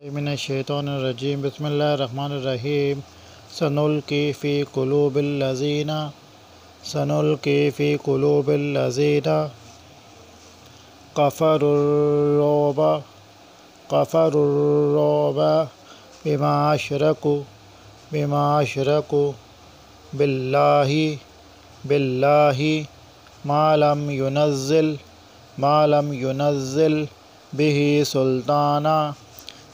من الشیطان الرجیم، بسم اللہ الرحمن الرحیم۔ سنلقی فی قلوب اللذین سنلقی فی قلوب اللذین قفر الروب قفر الروب بما اشرکو بما اشرکو باللہ باللہ ما لم ينزل ما لم ينزل به سلطانہ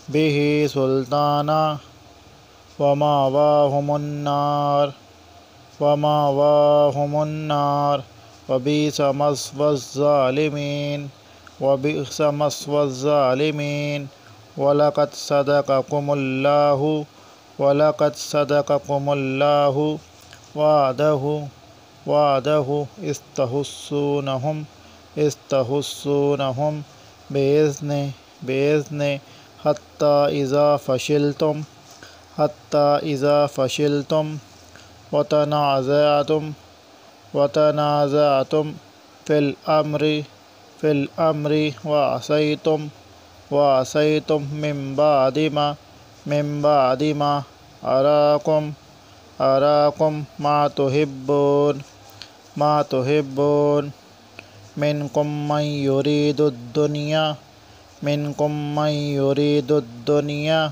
به سلطانا ومأواهم النار ومأواهم النار، وبئس مثوى الظالمين، وبئس مثوى الظالمين، ولقد صدقكم الله، ولقد صدقكم الله، وعده وعده استحسونهم استحسونهم بإذنه بإذنه حتى إذا فشلتم حتى إذا فشلتم وتنازعتم وتنازعتم في الأمر في الأمر وعصيتم وعصيتم من بعد ما من بعد ما أراكم أراكم ما تحبون ما تحبون. منكم من يريد الدنيا منكم من يريد الدنيا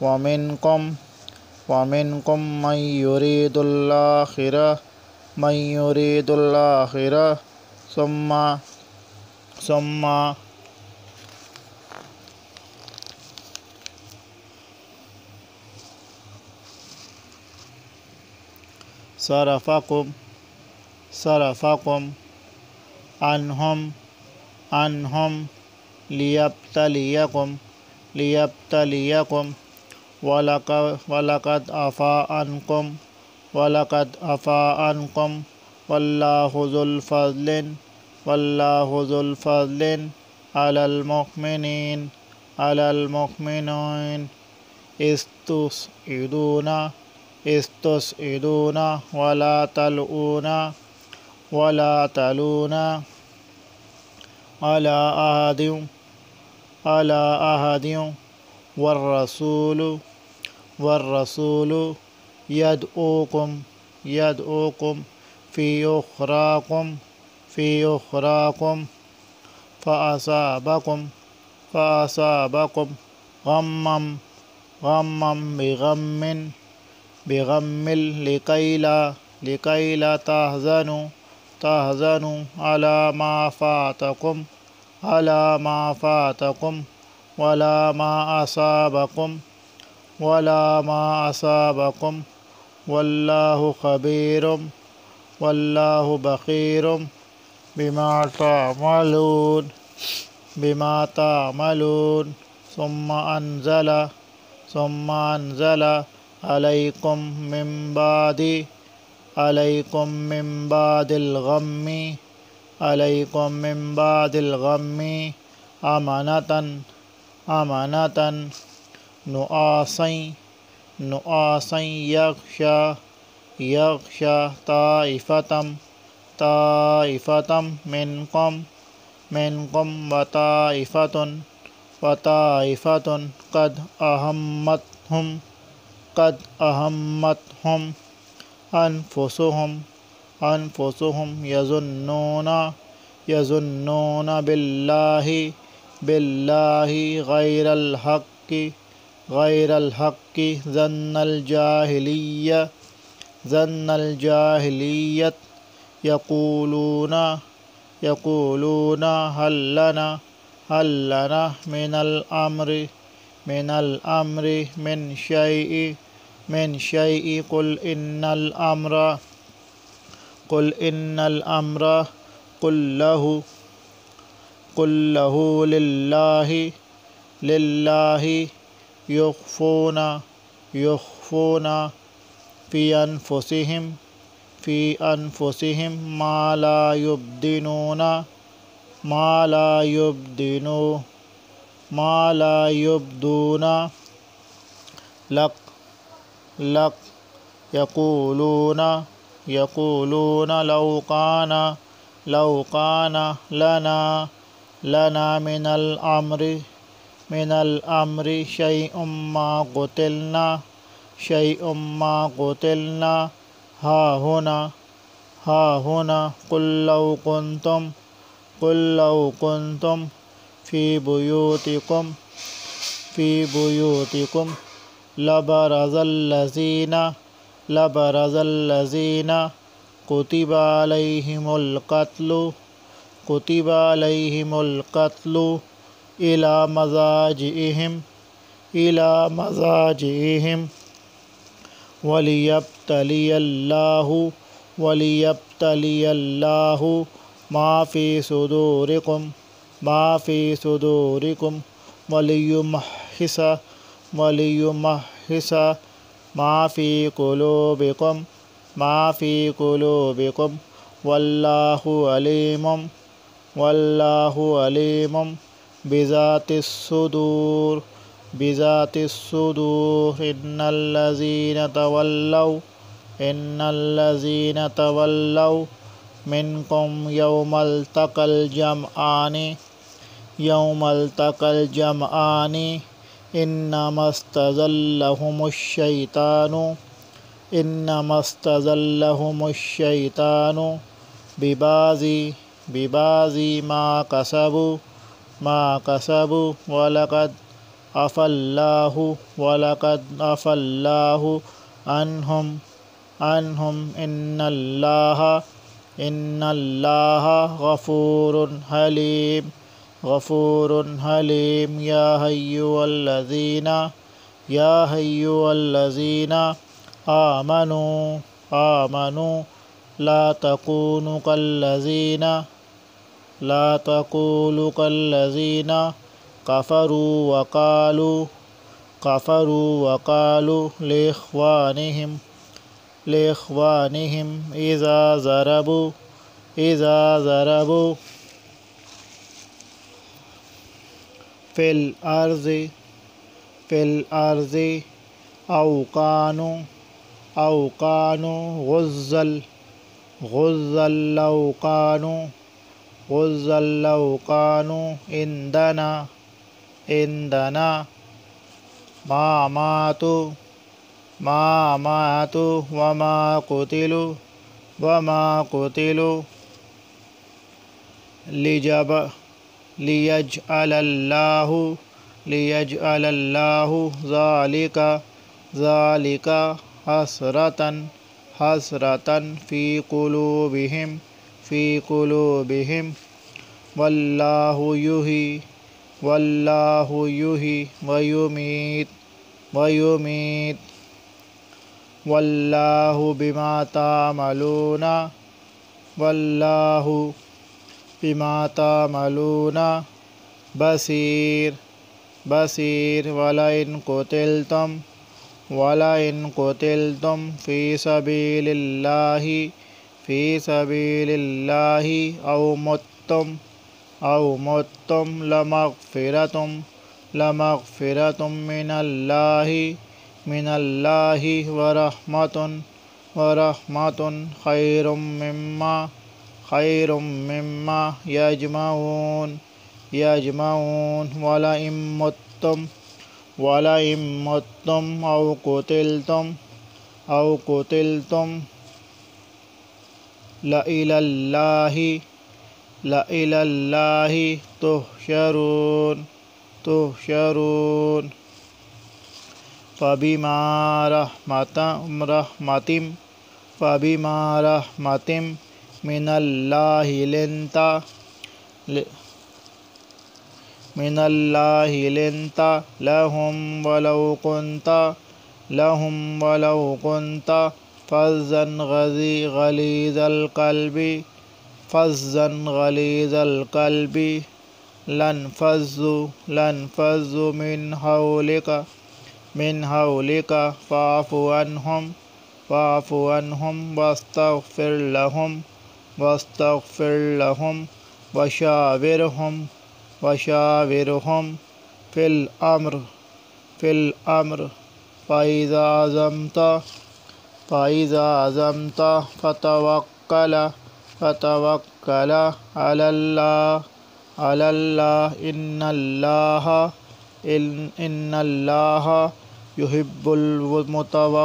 ومنكم ومنكم من يريد الآخرة من يريد الآخرة ثم ثم صرفكم صرفكم عنهم عنهم ليبتليكم ليبتليكم. ولقد عفا عنكم ولقد عفا عنكم. والله ذو الفضل والله ذو الفضل على المؤمنين على المؤمنين استسعدون استسعدون ولا تلؤون ولا تلون. على أحد على أحد والرسول والرسول يدعوكم يدعوكم في أخراكم في أخراكم فأصابكم فأصابكم غما غما بغم بغم لكي لا لكي لا تحزنوا تحزنوا على ما فاتكم. على ما فاتكم ولا ما أصابكم ولا ما أصابكم والله خبير والله بخير بما تعملون بما تعملون ثم أنزل ثم أنزل عليكم من بعد عليكم من بعد الغم عليكم من بعد الغم. أمانة أمانة. نعاسا نعاسا يغشى يغشى طائفة طائفة منكم منكم وطائفة وطائفة قد أهمتهم قد أهمتهم أنفسهم انفسهم یظنون یظنون باللہ باللہ غیر الحق غیر الحق، ظن الجاہلیہ ظن الجاہلیت یقولون یقولون حل لنا حل لنا من الامر من الامر من شیء من شیء قل ان الامر قل إن الأمر قل له قل له لله لله يخفون يخفون في أنفسهم في أنفسهم ما لا يبدنون ما لا يبدنون ما لا يبدون. لك لك يقولون يقولون لو كان لو كان لنا لنا من الأمر من الأمر شيء ما قتلنا شيء ما قتلنا. ها هنا ها هنا قل لو كنتم قل لو كنتم في بيوتكم في بيوتكم لبرز الذين لبرز الذين كتب عليهم القتل كتب عليهم القتل إلى مزاجئهم إلى مزاجئهم وليبتلي الله وليبتلي الله ما في صدوركم ما في صدوركم. وليمحص وليمحص ما في قلوبكم ما في قلوبكم. والله عليم والله عليم. بذات الصدور بذات الصدور. إن الذين تولوا إن الذين تولوا منكم يوم التقى الجمعان يوم التقى الجمعان. إنما استزلهم الشيطان إنما استزلهم الشيطان ببعض ببعض ما كسبوا ما كسبوا ولقد عفى الله ولقد عفى الله عنهم عنهم إن الله إن الله غفور حليم. غفور حليم. يا أيها الذين يا أيها الذين آمنوا آمنوا. لا تكونوا كالذين لا تقولوا كالذين كفروا وقالوا كفروا وقالوا لإخوانهم لإخوانهم إذا ضربوا إذا ضربوا فی الارض فی عرض او کانو غزل غزل لو غزل لو کانو اندنا اندنا ما ماتو ما ماتو وما قتلوا وما قتلوا لجب لیج اللہ لیج اللہ ذالکا ذالکا حسرتاً حسرتاً فی قلوبہم فی قلوبہم واللہ یحیی واللہ یحیی ویمیت ویمیت واللہ بما تعملون واللہ بما تعملون بصیر بصیر ولا ان قتلتم تم ان قتلتم فی سبیل اللہ فی سبیل اللہ او متم او متم لمغفرتم لمغفرتم من اللہ من اللہ ورحمت ورحمت خیر مما خير مما يجمعون يجمعون ولئن متم ولئن متم أو قتلتم أو قتلتم لإلى الله لإلى الله تحشرون تحشرون فبما رحمة رحمة فبما رحمة من الله لنت من الله لنت لهم ولو كنت لهم ولو كنت فظا غزي غليظ القلب فظا غليظ القلب لانفضوا لانفضوا من حولك من حولك فاعف عنهم فاعف عنهم واستغفر لهم واستغفر لهم وشاورهم وشاورهم فی الامر فی الامر فإذا عزمت فإذا عزمت فتوکل فتوکل علی اللہ علی اللہ ان اللہ ان اللہ يحب المتوکلین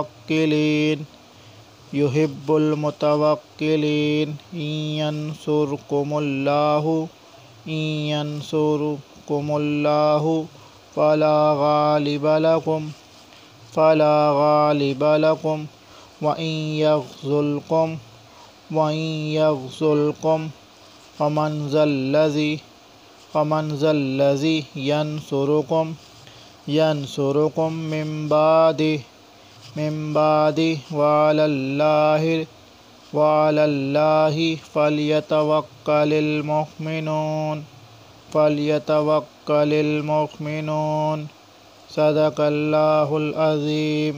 يحب المتوكلين إن ينصركم الله إن ينصركم الله فلا غالب لكم فلا غالب لكم وإن يغزلكم وإن يغزلكم فمن ذا الذي فمن ذا الذي ينصركم ينصركم من بعده من بعده وعلى الله وعلى الله فليتوكل المؤمنون فليتوكل المؤمنون صدق الله العظيم